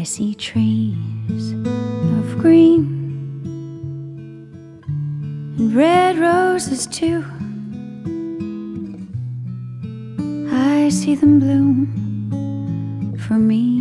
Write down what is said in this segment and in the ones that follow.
I see trees of green and red roses too. I see them bloom for me.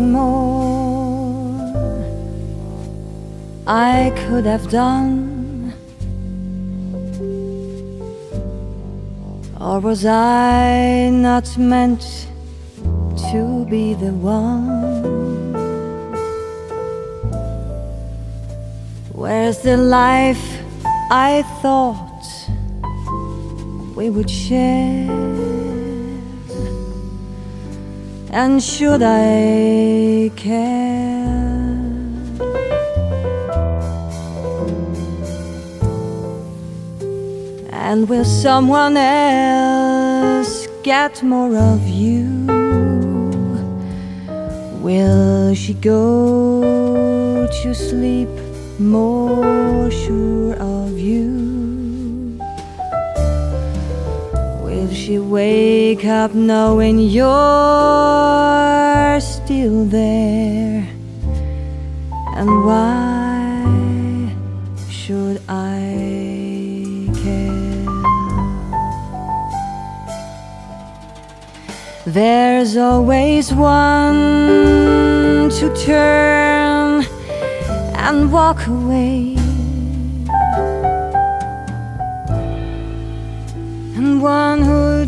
Something more I could have done? Or was I not meant to be the one? Where's the life I thought we would share? And should I care? And will someone else get more of you? Will she go to sleep more sure of She wake up knowing you're still there? And why should I care? There's always one to turn and walk away.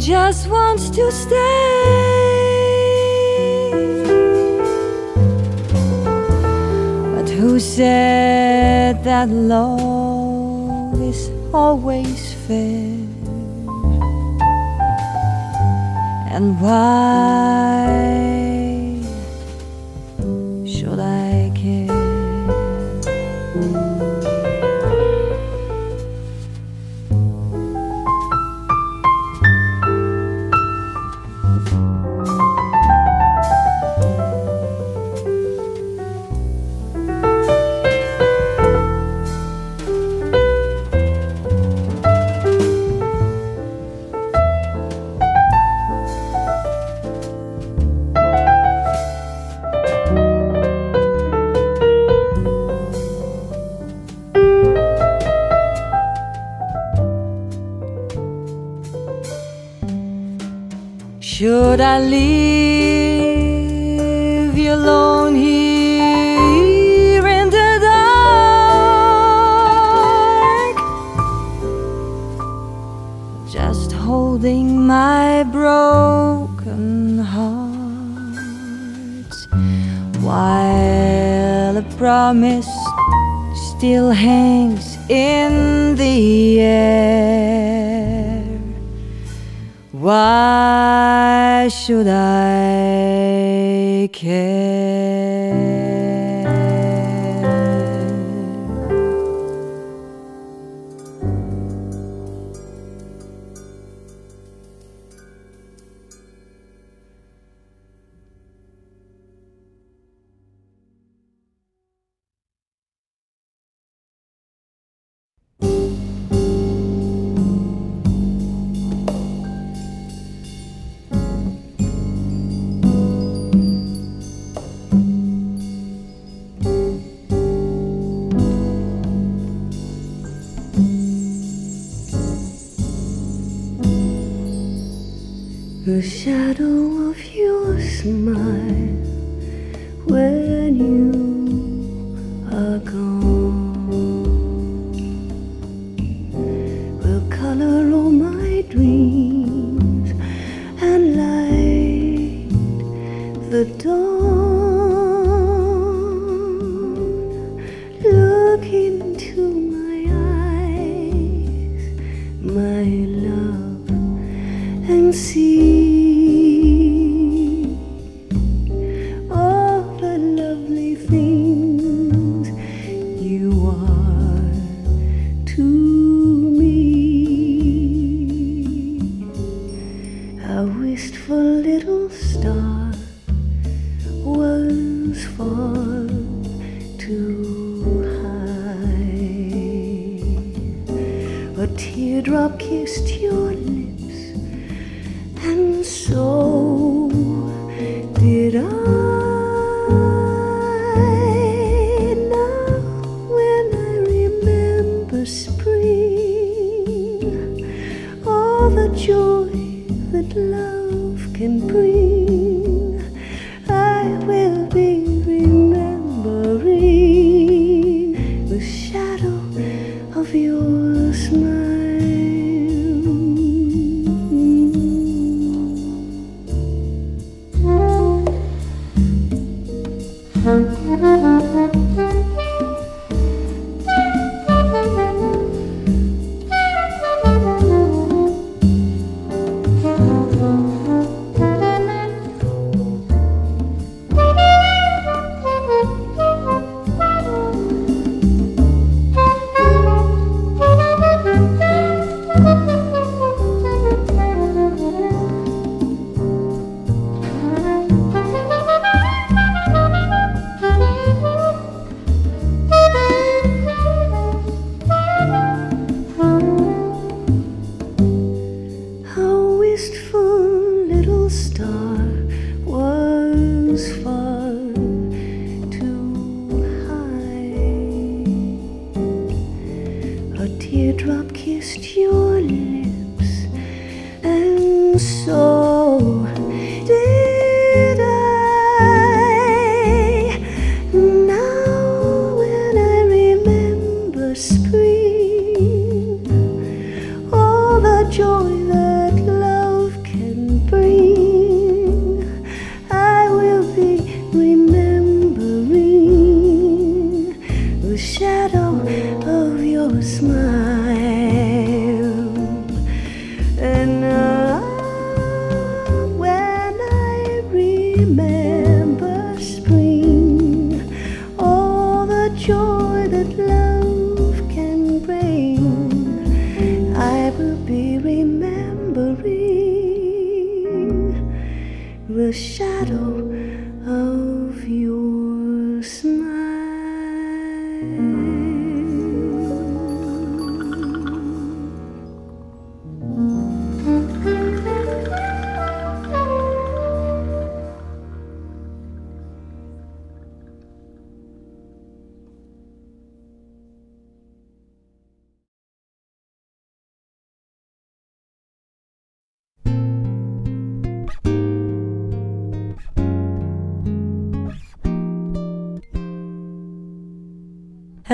Just wants to stay. But who said that love is always fair? And why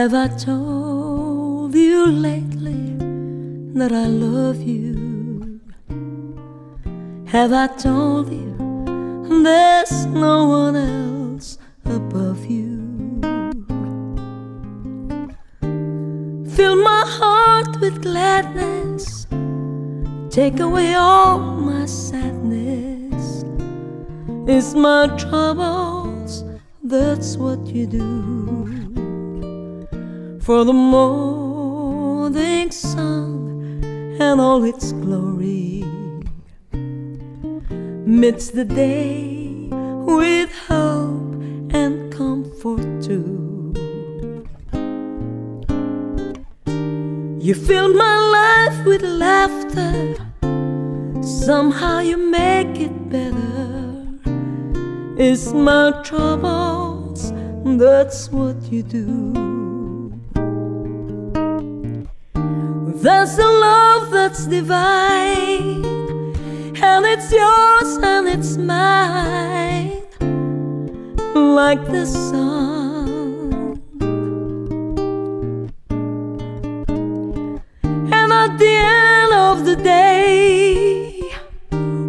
Have I told you lately that I love you? Have I told you there's no one else above you? Fill my heart with gladness, take away all my sadness. It's my troubles, that's what you do for the morning sun and all its glory midst the day with hope and comfort too. You filled my life with laughter, somehow you make it better. It's my troubles, that's what you do. There's a love that's divine, and it's yours and it's mine, like the sun. And at the end of the day,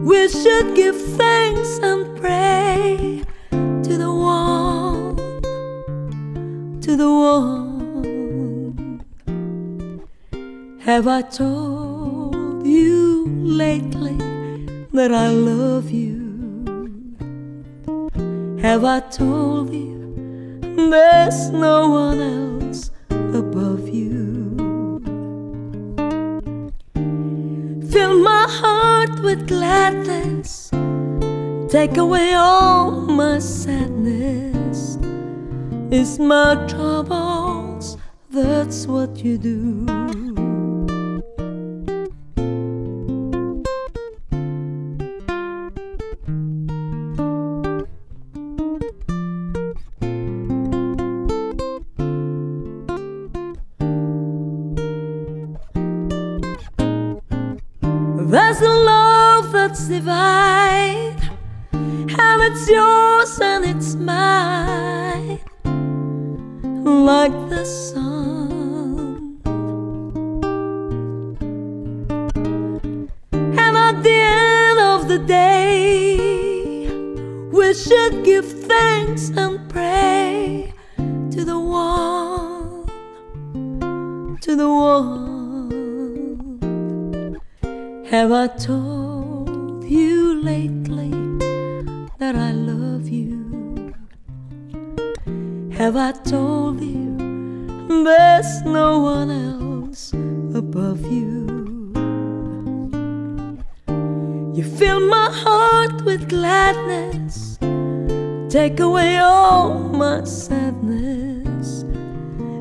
we should give thanks and pray to the one, to the one. Have I told you lately that I love you? Have I told you there's no one else above you? Fill my heart with gladness, take away all my sadness. It's my troubles, that's what you do. hearts divide. And it's yours and it's mine. Like the sun. And at the end of the day We should give thanks and pray To the one To the one. Have I told you lately that I love you? Have I told you there's no one else above you? You fill my heart with gladness, take away all my sadness.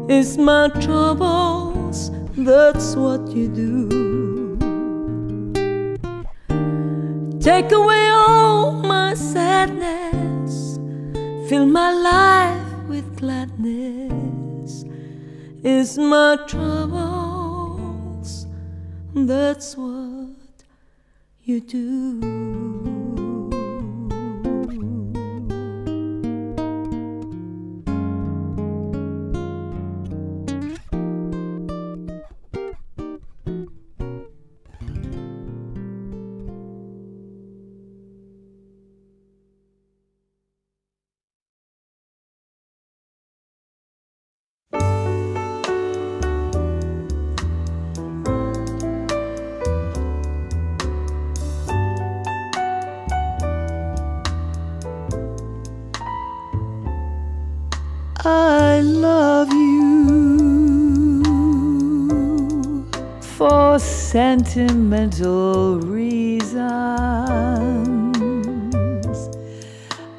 It's my troubles, that's what you do. Take away all my sadness, fill my life with gladness. It's my troubles, that's what you do. I love you for sentimental reasons.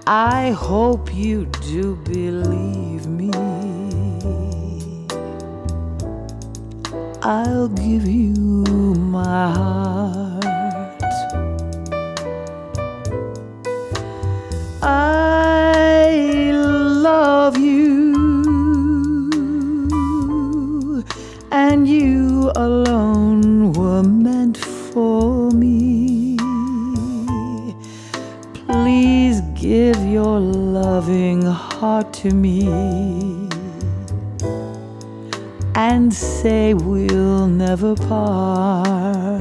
I hope you do believe me. I'll give you my heart. I and you alone were meant for me. Please give your loving heart to me and say we'll never part.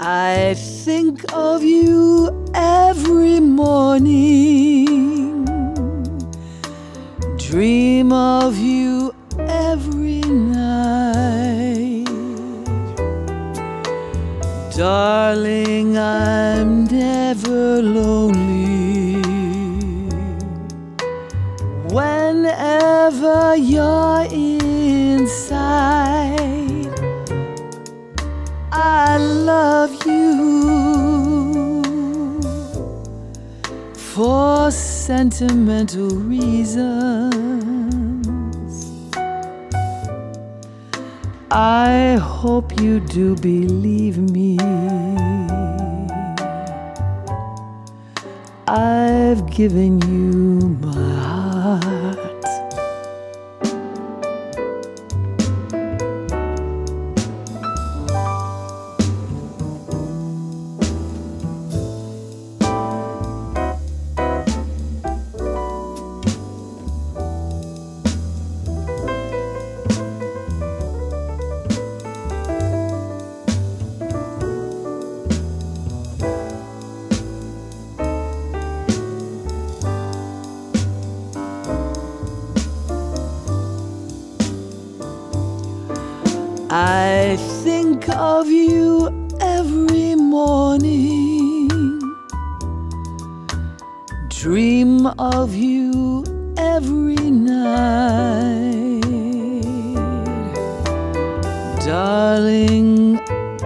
I think of you every morning, dream of you every night. Darling, I'm never lonely. Whenever you're inside, I love you for sentimental reasons. I hope you do believe me. I've given you my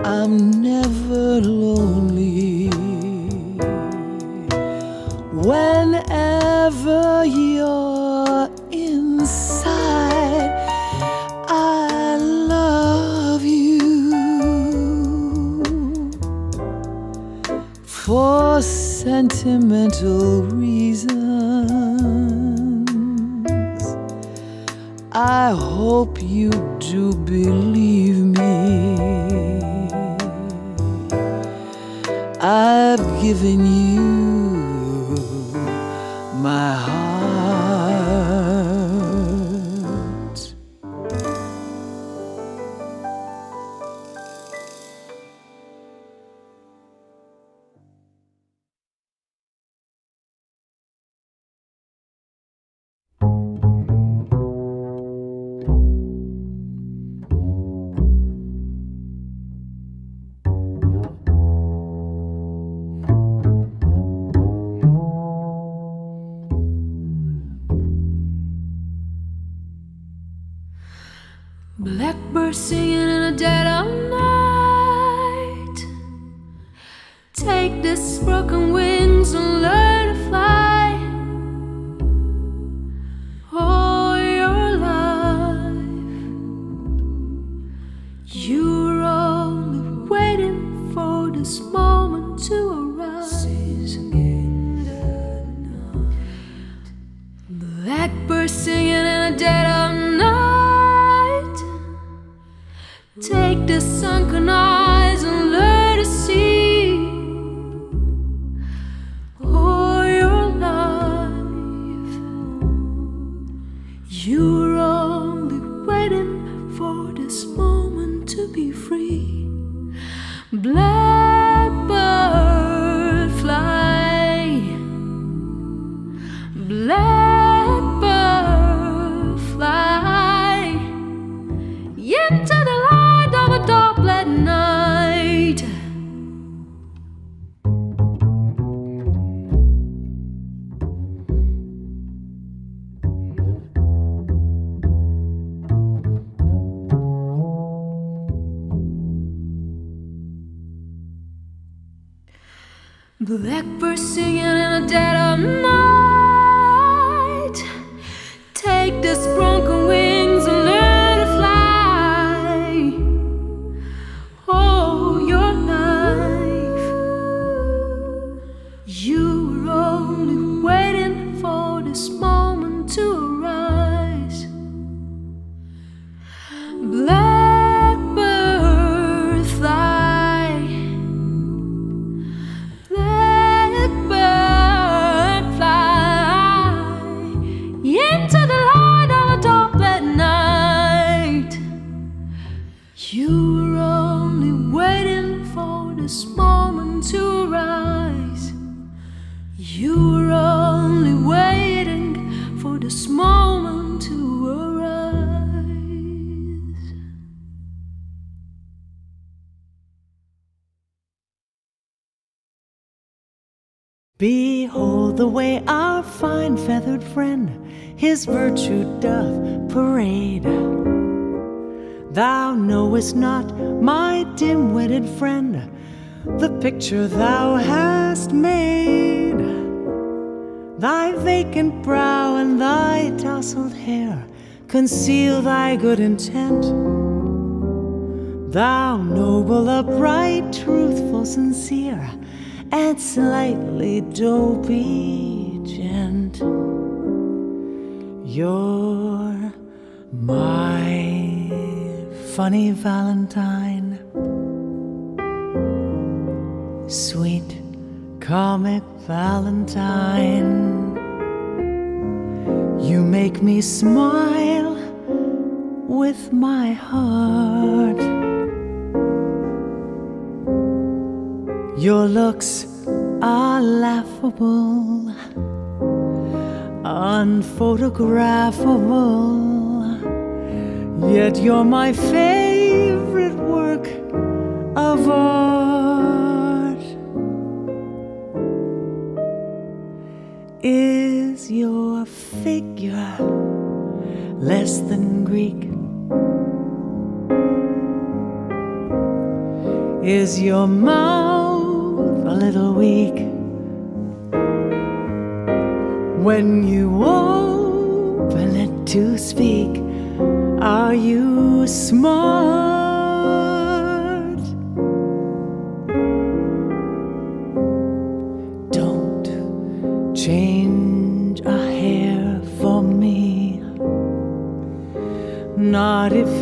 I'm never lonely. Whenever you're inside, I love you for sentimental reasons. I hope you do believe I've given you Blackbird fly into the light of a dark black night. Blackbird singing. His virtue doth parade. Thou knowest not, my dim witted friend, the picture thou hast made. Thy vacant brow and thy tousled hair conceal thy good intent. Thou noble, upright, truthful, sincere, and slightly dopey. You're my funny Valentine, sweet comic Valentine. You make me smile with my heart. Your looks are laughable, unphotographable, yet you're my favorite work of art. Is your figure less than Greek? Is your mouth a little weak? When you open it to speak, are you smart? Don't change a hair for me. Not if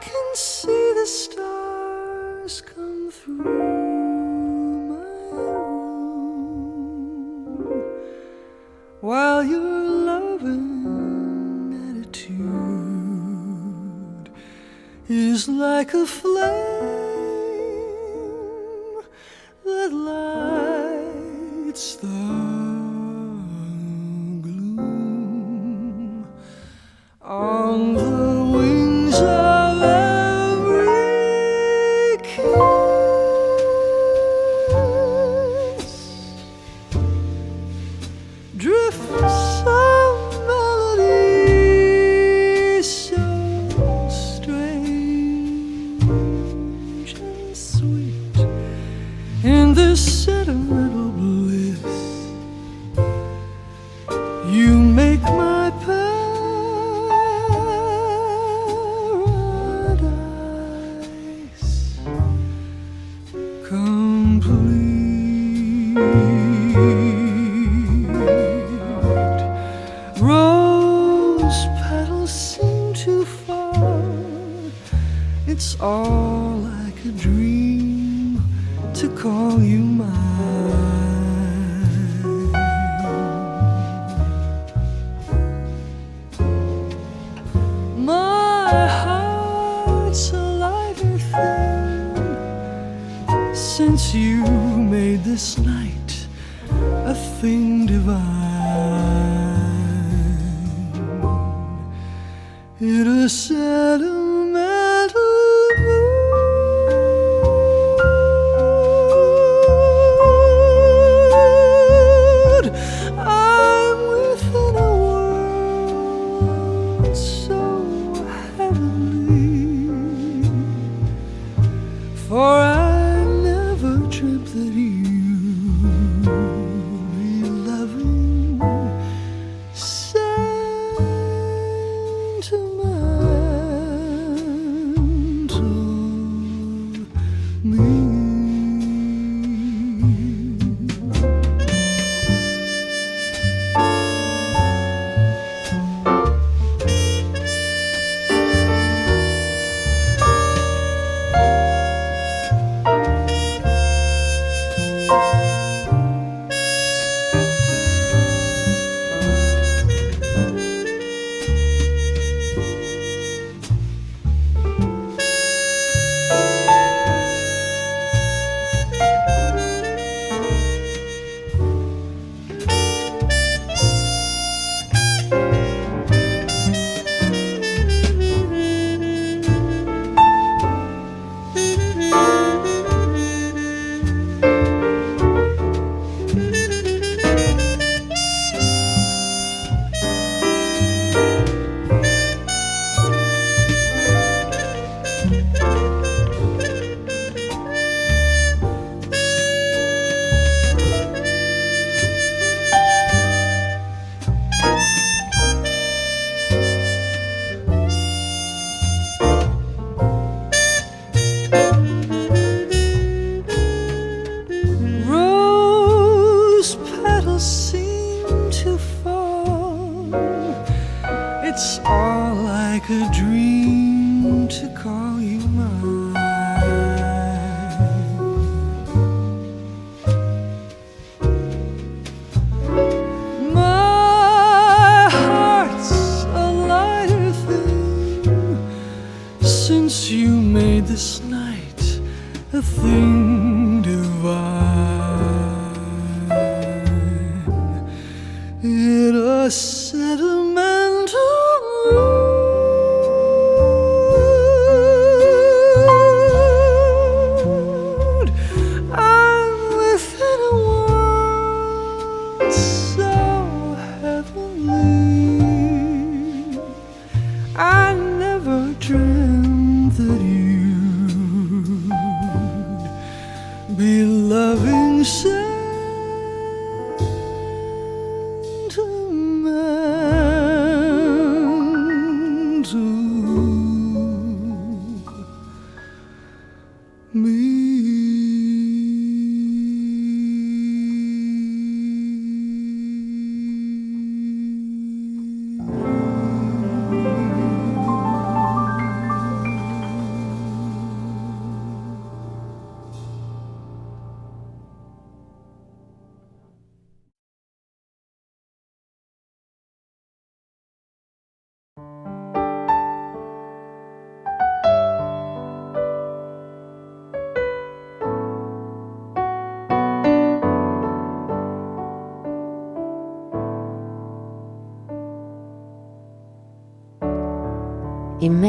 can see the stars come through my room while your loving attitude is like a flame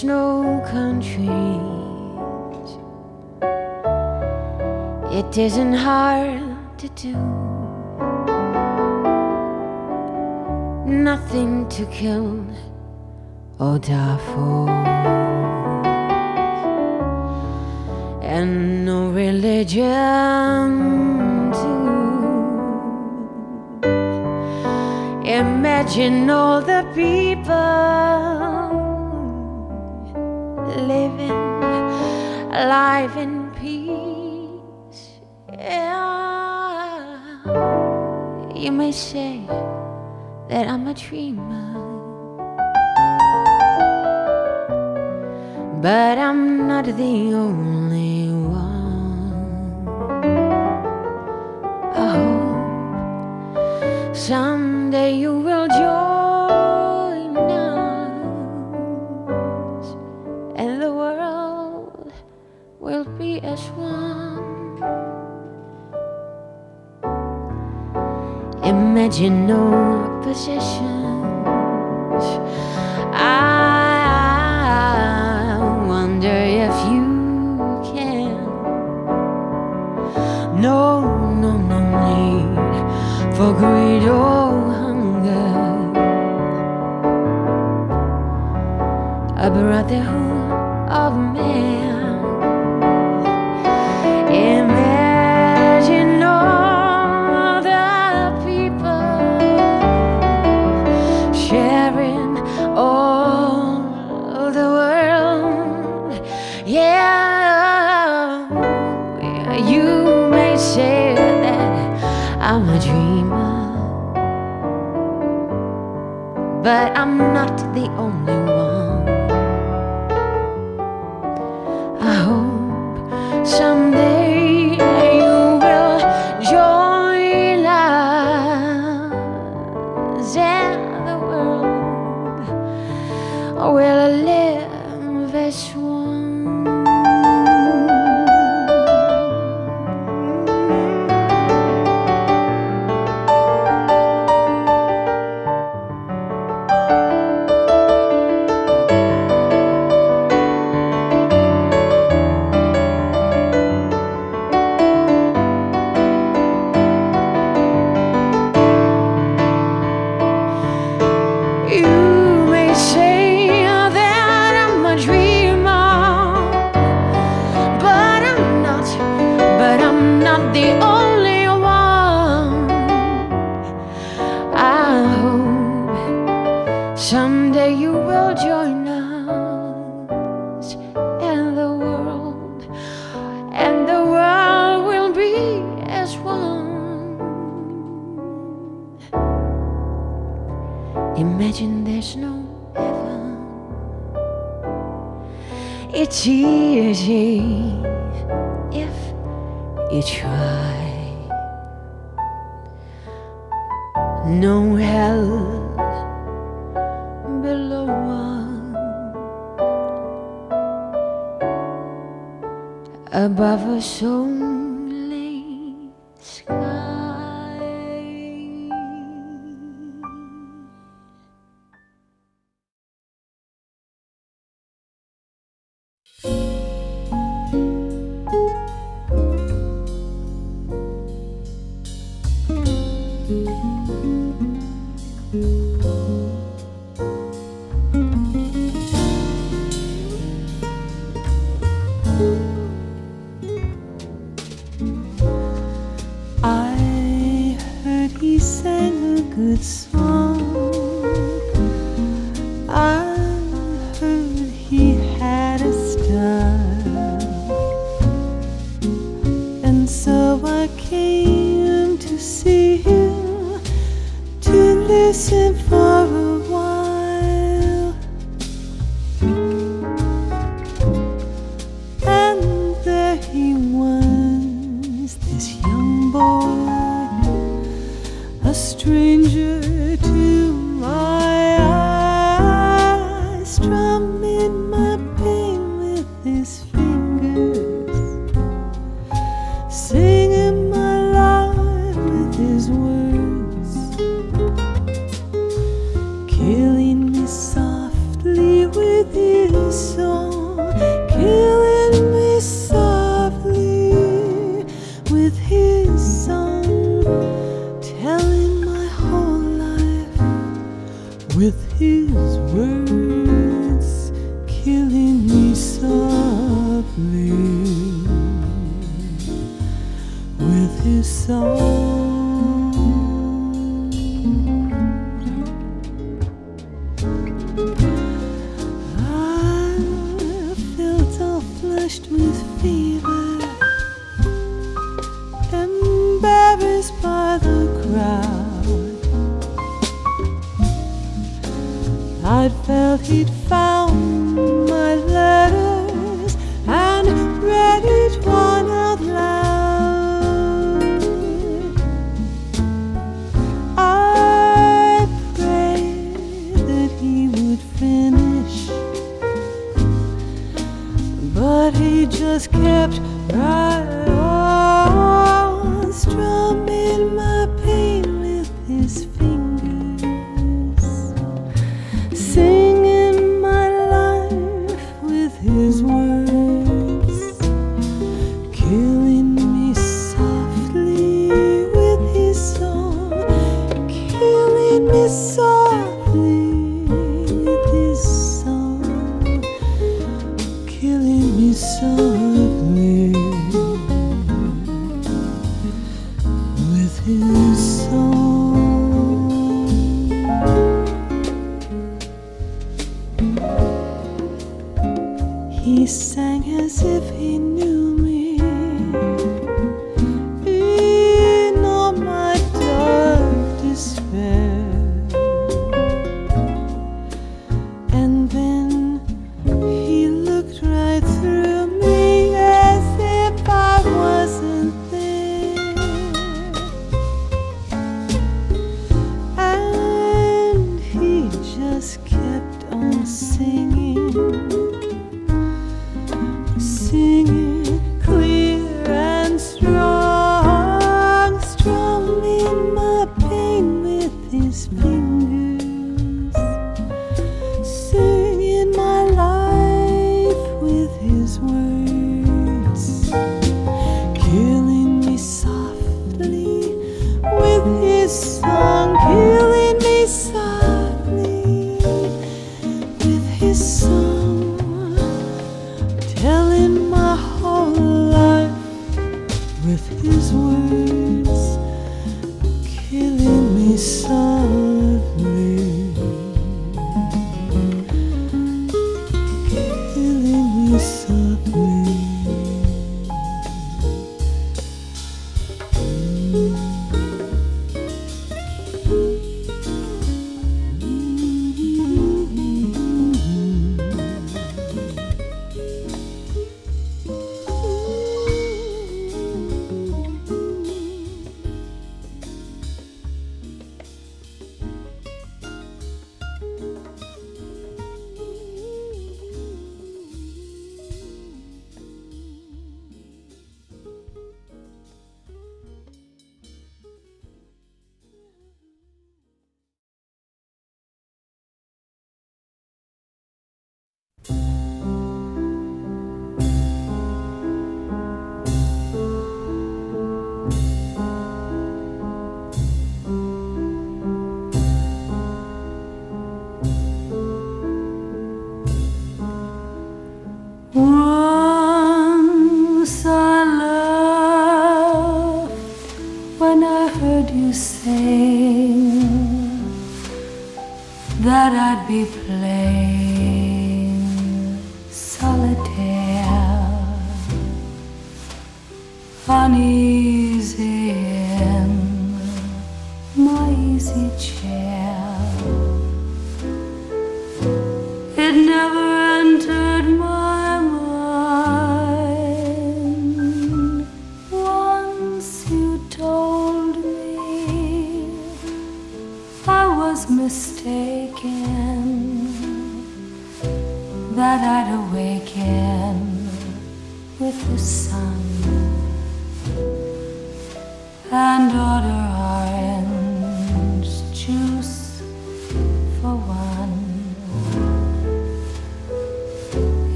Snow no countries. It isn't hard to do. Nothing to kill or die for. And no religion. Imagine all the people living alive in peace. Yeah. You may say that I'm a dreamer, but I'm not the only one. I hope someday you will join Imagine no possessions. I wonder if you can. No, no, no need for greed or hunger. A brotherhood but I'm not the only one. I hope someday you will join us and the world will live as You listen for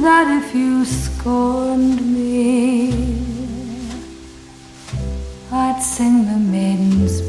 that if you scorned me, I'd sing the maiden's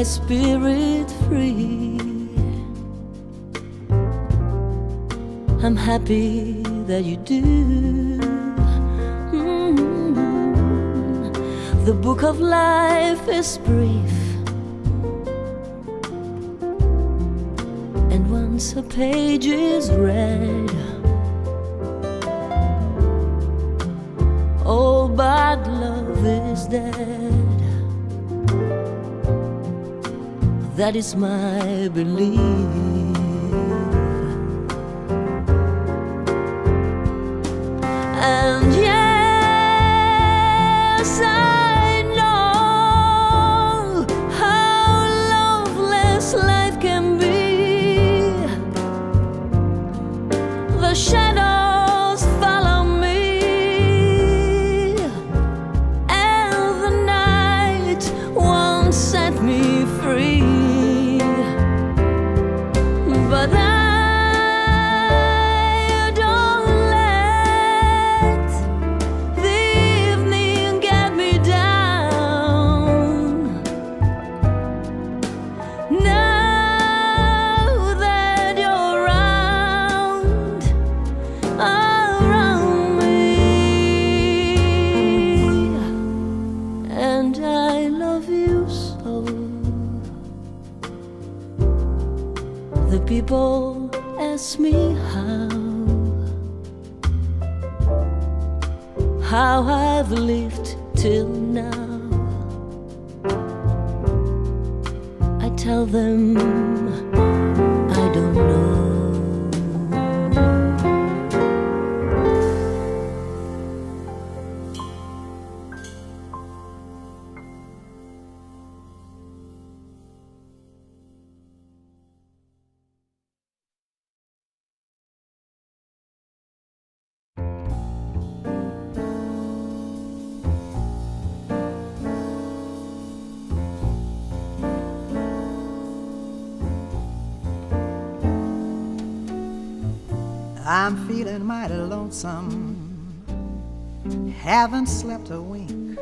my spirit free. I'm happy that you do. Mm-hmm. The book of life is brief, and once a page is read. That is my belief. The people ask me how, how I've lived till now. I tell them feeling mighty lonesome. Haven't slept a wink.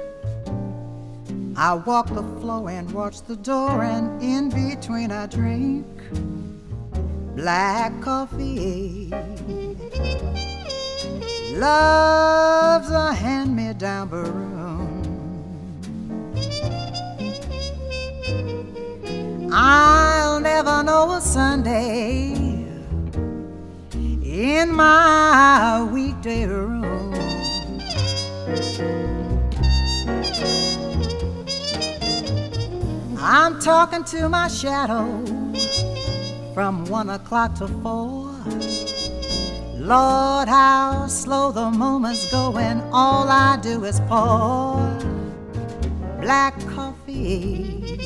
I walk the floor and watch the door, and in between I drink black coffee. Love's a hand me down broom. I'll never know a Sunday in my weekday room. I'm talking to my shadow from one o'clock to four. Lord, how slow the moments go, and all I do is pour black coffee.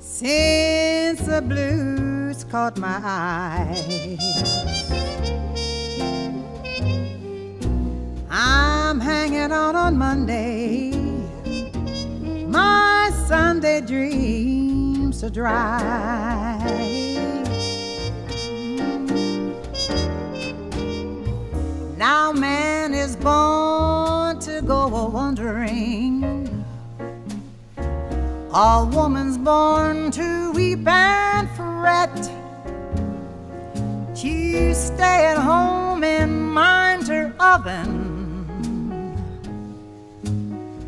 Since the blues caught my eye, I'm hanging out on Monday. My Sunday dreams are dry. Now man is born to go a wandering. A woman's born to weep and fret. To stay at home and mind her oven.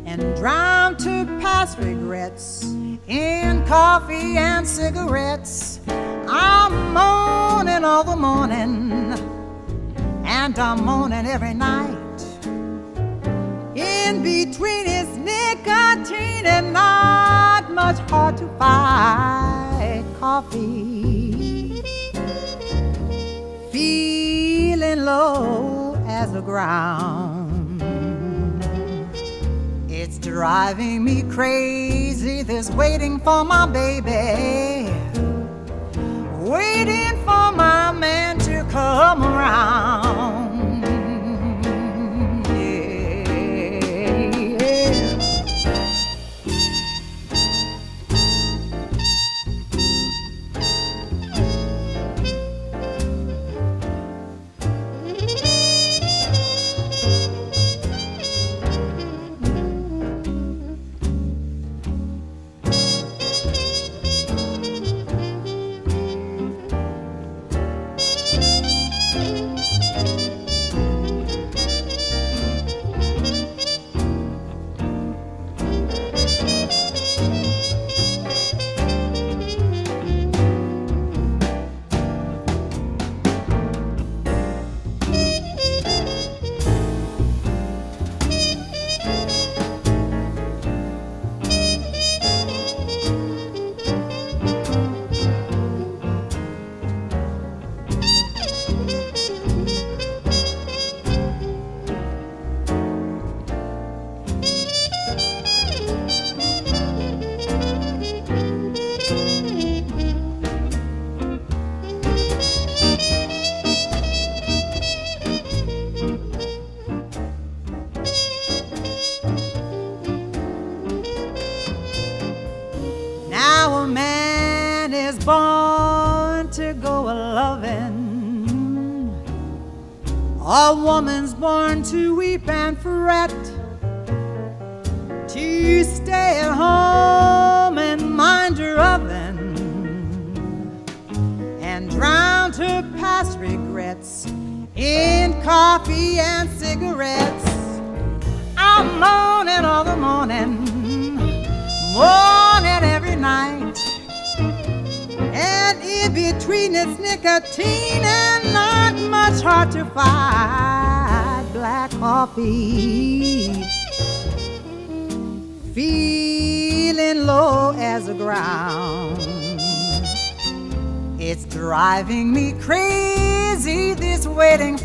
And drown to past regrets in coffee and cigarettes. I'm moaning all the morning and I'm moaning every night. In between is nicotine and not much hard to fight. Coffee, feeling low as the ground. It's driving me crazy. This waiting for my baby, waiting for my man to come around.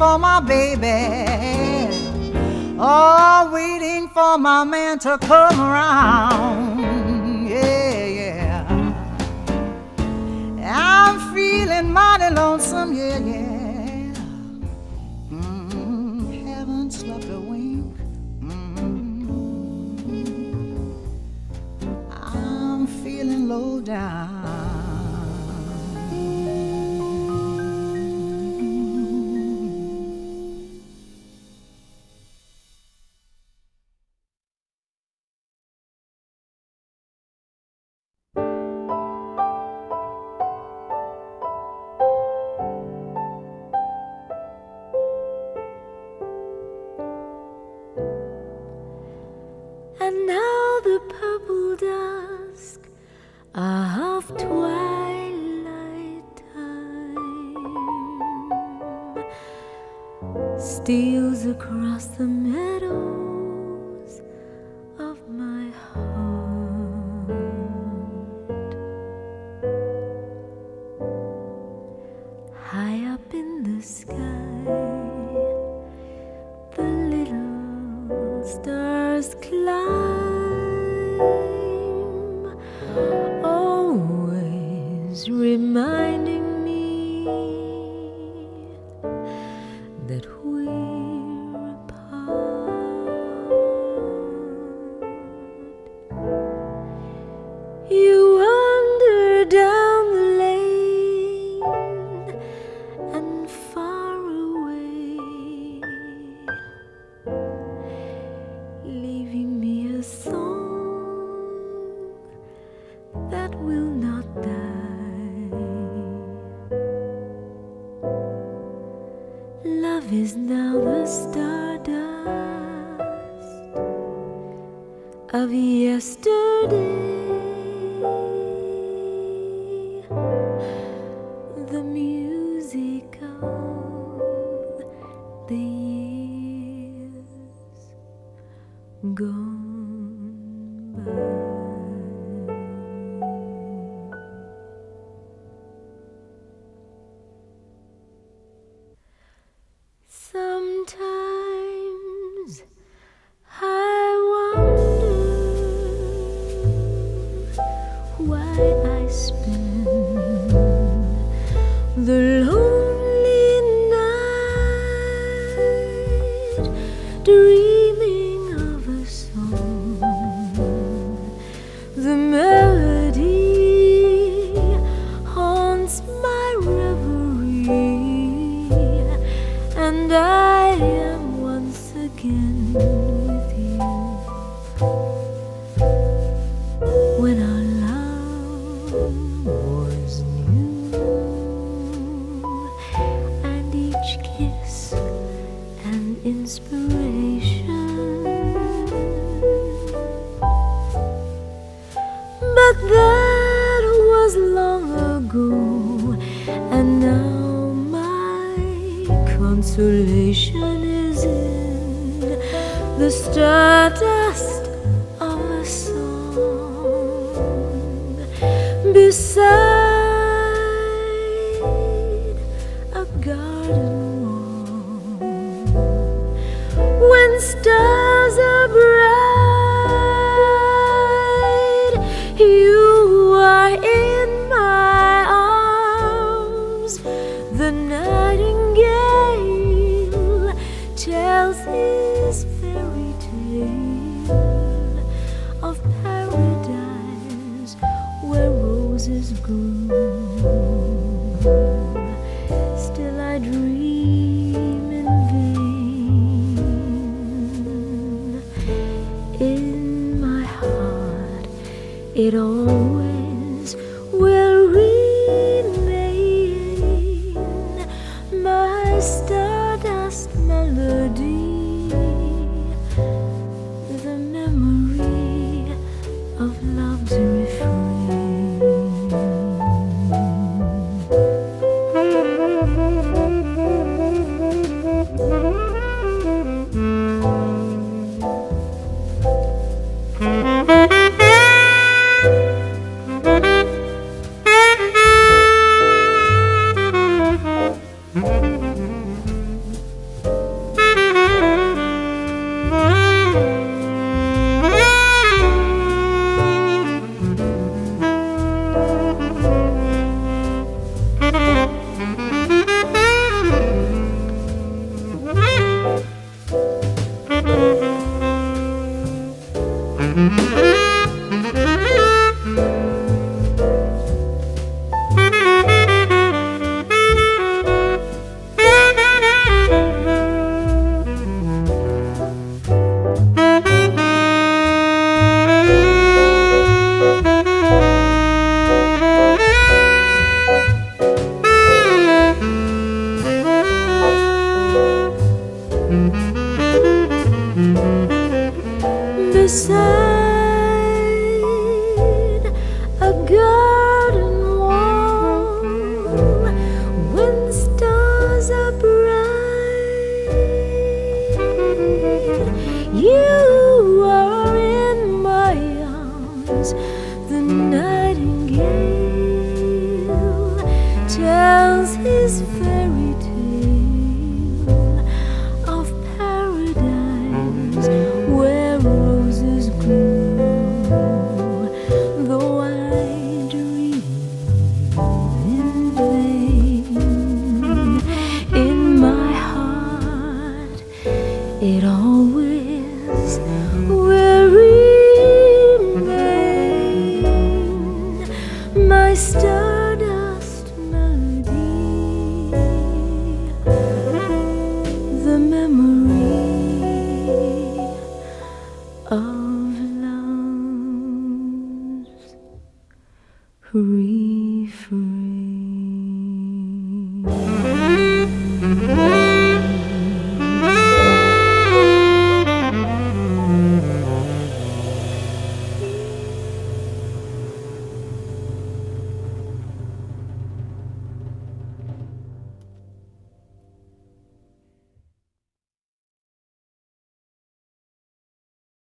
for my baby. Oh, waiting for my man to come around. Yeah, yeah. I'm feeling mighty lonesome, yeah, yeah. steals across the meadow.